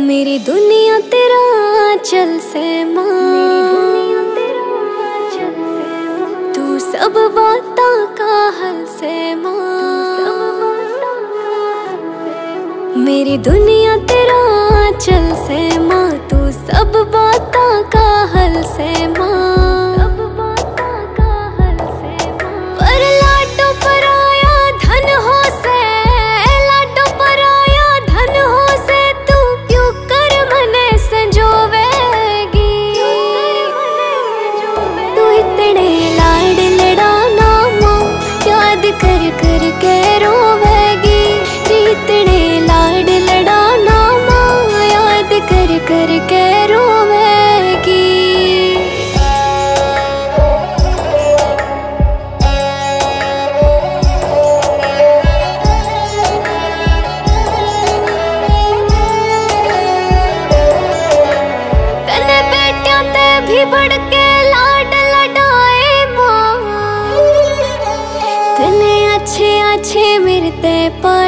मेरी दुनिया तेरा चल से माँ। तू सब बातों का हल से माँ। मेरी दुनिया तेरा चल से माँ।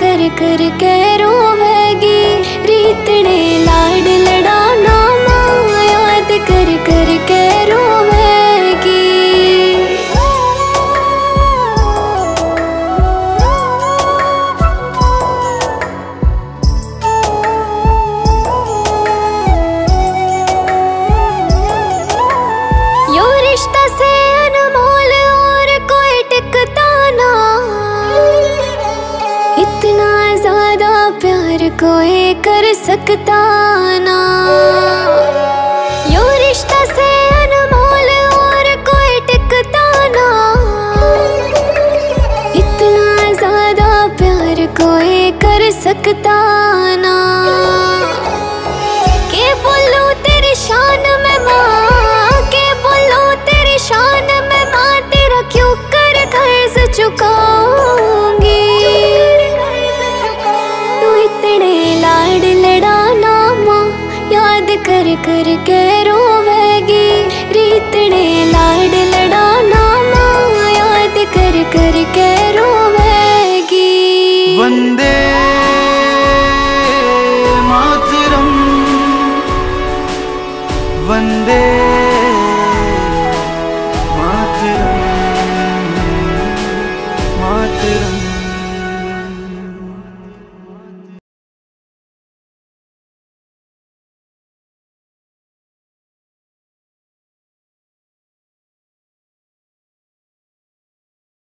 कर कर के रोवेगी रीतने लाड कोई कर सकता ना। यो रिश्ता से अनमोल और कोई टिकता ना। इतना ज़्यादा प्यार कोई कर सकता कर कर के रोवेगी रीतने लाड लड़ाना माँ याद कर कर के रोवेगी वंदे मातरम् वंदे